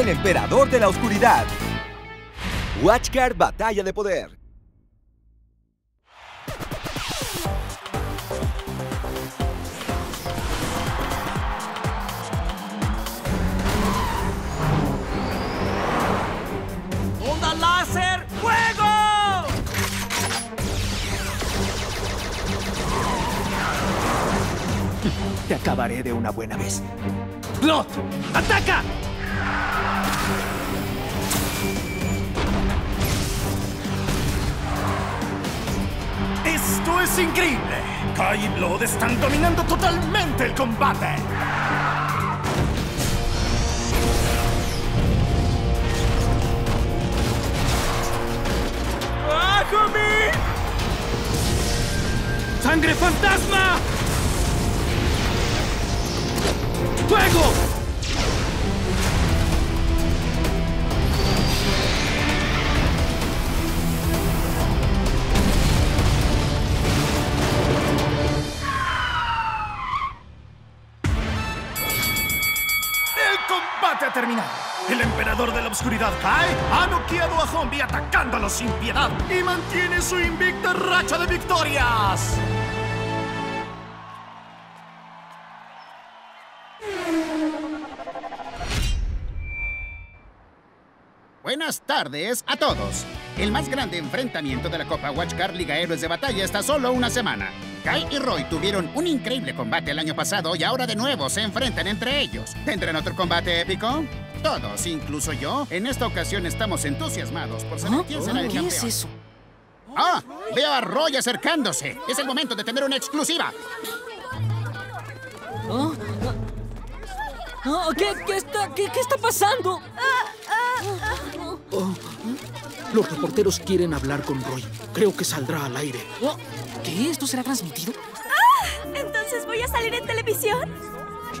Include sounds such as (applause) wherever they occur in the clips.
el emperador de la oscuridad. Watchcard Batalla de Poder. ¡Onda láser! ¡Fuego! Te acabaré de una buena vez. ¡Blot! ¡Ataca! ¡Esto es increíble! Kai y Blood están dominando totalmente el combate. ¡Bájame! ¡Sangre fantasma! ¡Fuego! Oscuridad Kai ha noqueado a Zombie atacándolo sin piedad y mantiene su invicta racha de victorias. Buenas tardes a todos. El más grande enfrentamiento de la Copa Watchcar Liga Héroes de Batalla está solo una semana. Kai y Roy tuvieron un increíble combate el año pasado y ahora de nuevo se enfrentan entre ellos. ¿Tendrán otro combate épico? Todos, incluso yo, en esta ocasión estamos entusiasmados por saber quién será el ¿Qué campeón. es eso? ¡Ah! Veo a Roy acercándose. Es el momento de tener una exclusiva. ¿Ah? Ah, ¿qué, qué está, qué, qué está pasando? Los reporteros quieren hablar con Roy. Creo que saldrá al aire. Oh, ¿Qué? ¿Esto será transmitido? ¿Entonces voy a salir en televisión?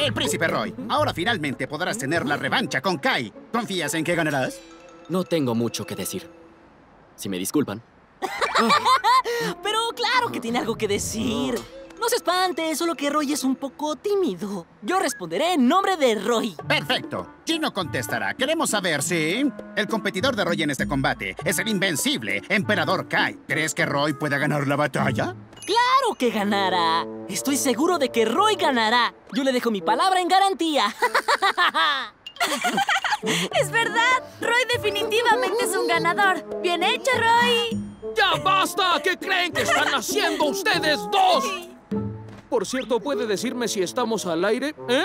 El príncipe Roy, ahora finalmente podrás tener la revancha con Kai. ¿Confías en que ganarás? No tengo mucho que decir. Si me disculpan. (laughs) Pero claro que tiene algo que decir. No se espante, solo que Roy es un poco tímido. Yo responderé en nombre de Roy. Perfecto. Gino contestará. Queremos saber si el competidor de Roy en este combate es el invencible Emperador Kai. ¿Crees que Roy pueda ganar la batalla? ¡Claro que ganará! Estoy seguro de que Roy ganará. Yo le dejo mi palabra en garantía. (laughs) Es verdad, Roy definitivamente es un ganador. Bien hecho, Roy. ¡Ya basta! ¿Qué creen que están haciendo ustedes dos? (laughs) Por cierto, ¿puede decirme si estamos al aire? ¿Eh?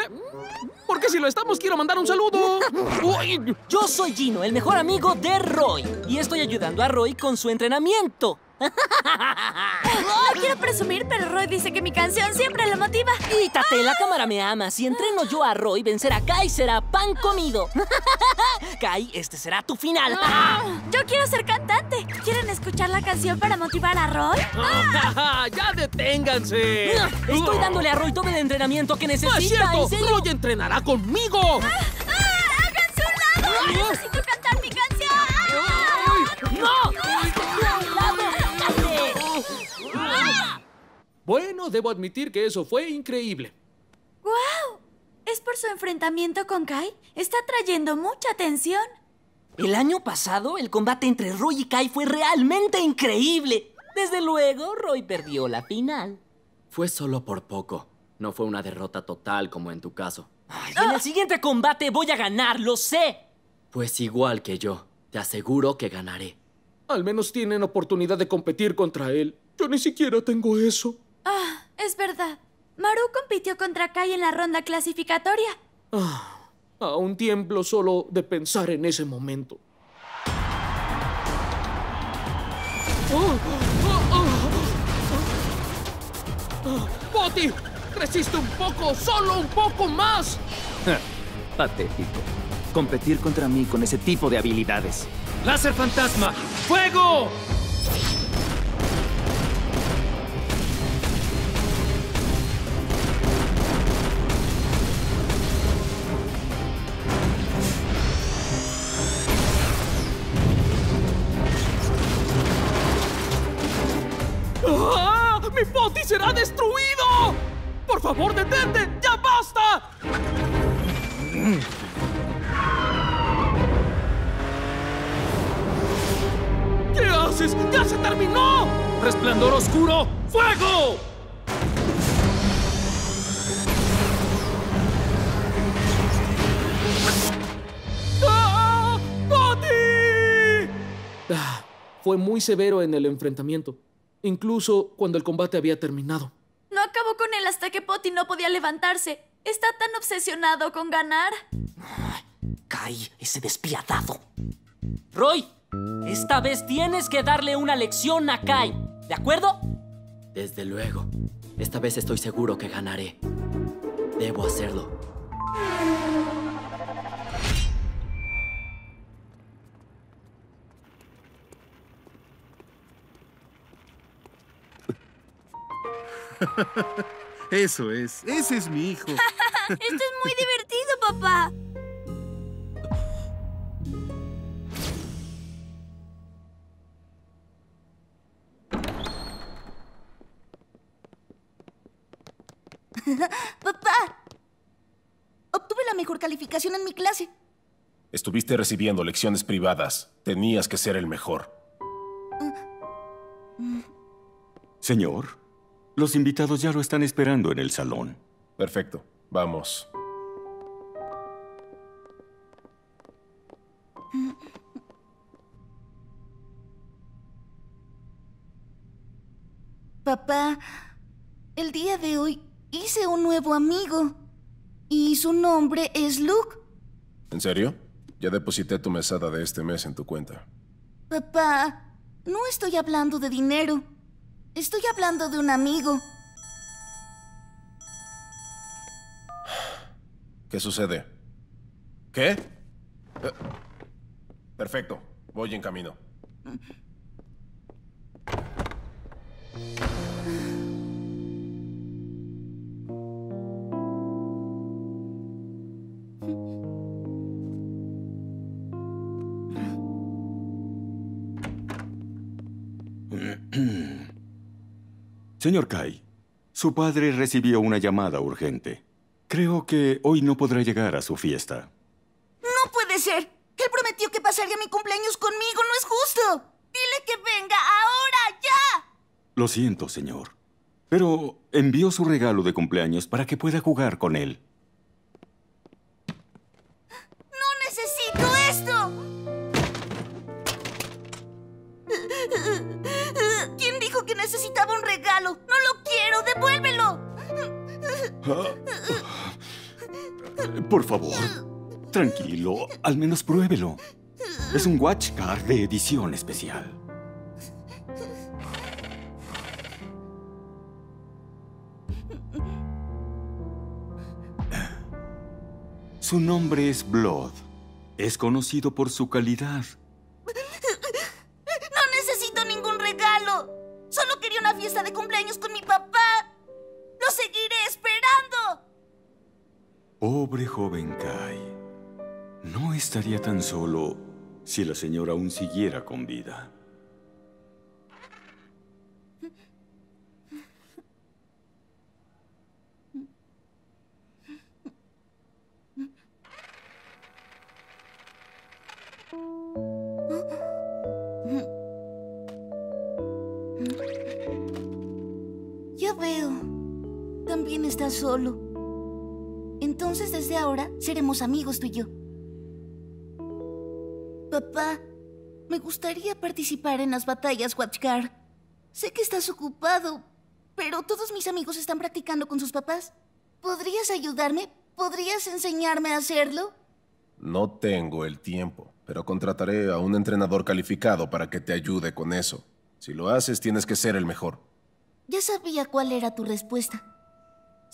Porque si lo estamos, quiero mandar un saludo. Uy, Yo soy Gino, el mejor amigo de Roy. Y estoy ayudando a Roy con su entrenamiento. No quiero presumir, pero Roy dice que mi canción siempre lo motiva. Quítate, la cámara me ama. Si entreno yo a Roy, vencer a Kai será pan comido. (laughs) Kai, este será tu final. Yo quiero ser cantante. ¿Quieren escuchar la canción para motivar a Roy? (laughs) ¡Ya deténganse! (laughs) Estoy dándole a Roy todo el entrenamiento que ¡No necesita. es cierto! ¡Roy entrenará conmigo! ¡Háganse un lado! ¡Necesito cantar Bueno, debo admitir que eso fue increíble. ¡Guau! ¿Es por su enfrentamiento con Kai? Está trayendo mucha atención. El año pasado, el combate entre Roy y Kai fue realmente increíble. Desde luego, Roy perdió la final. Fue solo por poco. No fue una derrota total como en tu caso. Ay, en el siguiente combate voy a ganar, lo sé. Pues igual que yo. Te aseguro que ganaré. Al menos tienen oportunidad de competir contra él. Yo ni siquiera tengo eso. Es verdad. Maru compitió contra Kai en la ronda clasificatoria. Ah, aún tiemblo solo de pensar en ese momento. Oh, oh, oh. Ah, ¡Poti! ¡Resiste un poco! ¡Solo un poco más! Patético. Competir contra mí con ese tipo de habilidades. ¡Láser fantasma! ¡Fuego! ¡Mi poti será destruido! ¡Por favor, detente! ¡Ya basta! ¿Qué haces? ¡Ya se terminó! ¡Resplandor oscuro! ¡Fuego! ¡Ah! ¡Poti! Ah, fue muy severo en el enfrentamiento incluso cuando el combate había terminado. No acabó con él hasta que Potty no podía levantarse. Está tan obsesionado con ganar. Kai, ese despiadado. Roy, esta vez tienes que darle una lección a Kai. ¿De acuerdo? Desde luego. Esta vez estoy seguro que ganaré. Debo hacerlo. (laughs) Eso es, ese es mi hijo. (laughs) Esto es muy divertido, papá. (laughs) Papá, obtuve la mejor calificación en mi clase. Estuviste recibiendo lecciones privadas. Tenías que ser el mejor. Señor, los invitados ya lo están esperando en el salón. Perfecto. Vamos. Papá, el día de hoy hice un nuevo amigo. Y su nombre es Luke. ¿En serio? Ya deposité tu mesada de este mes en tu cuenta. Papá, no estoy hablando de dinero. Estoy hablando de un amigo. ¿Qué sucede? ¿Qué? Eh, Perfecto. Voy en camino. (clears throat) Señor Kai, su padre recibió una llamada urgente. Creo que hoy no podrá llegar a su fiesta. No puede ser. Él prometió que pasaría mi cumpleaños conmigo. No es justo. Dile que venga ahora, ya. Lo siento, señor. Pero envió su regalo de cumpleaños para que pueda jugar con él. (gasps) Por favor, tranquilo. Al menos pruébelo. Es un Watch Card de edición especial. Su nombre es Blood. Es conocido por su calidad. No necesito ningún regalo. Solo quería una fiesta de cumpleaños con mi papá. Lo seguiré esperando. Pobre joven Kai. No estaría tan solo si la señora aún siguiera con vida. También estás solo. Entonces desde ahora seremos amigos tú y yo. Papá, me gustaría participar en las batallas Watchcar. Sé que estás ocupado, pero todos mis amigos están practicando con sus papás. ¿Podrías ayudarme? ¿Podrías enseñarme a hacerlo? No tengo el tiempo, pero contrataré a un entrenador calificado para que te ayude con eso. Si lo haces, tienes que ser el mejor. Ya sabía cuál era tu respuesta.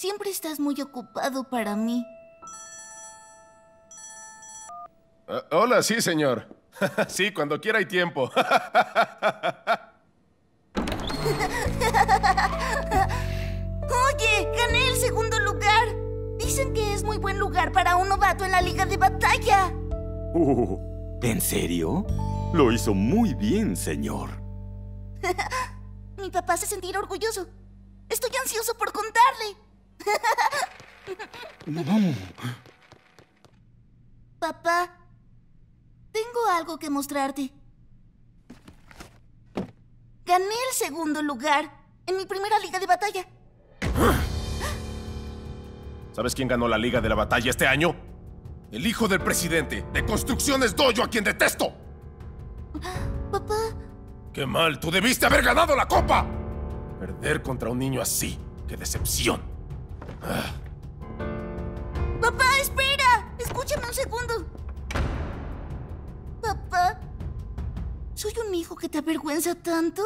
Siempre estás muy ocupado para mí. Ah, hola, sí, señor. (laughs) sí, cuando quiera hay tiempo. (laughs) Oye, gané el segundo lugar. Dicen que es muy buen lugar para un novato en la liga de batalla. Oh, ¿En serio? Lo hizo muy bien, señor. (laughs) Mi papá se sentirá orgulloso. Estoy ansioso por contarle. No. Gané el segundo lugar en mi primera liga de batalla. ¿Sabes quién ganó la Liga de la Batalla este año? El hijo del presidente de Construcciones Dojo, a quien detesto. Papá. ¡Qué mal! ¡Tú debiste haber ganado la copa! Perder contra un niño así. ¡Qué decepción! Papá, espera. Escúchame un segundo. Papá, ¿soy un hijo que te avergüenza tanto?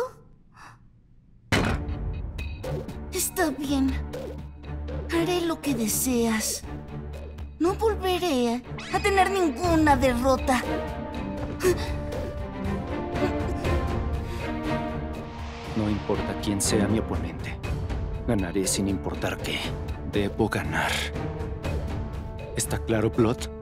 Está bien. Haré lo que deseas. No volveré a tener ninguna derrota. No importa quién sea mi oponente. Ganaré sin importar qué. Debo ganar. ¿Está claro, Plot?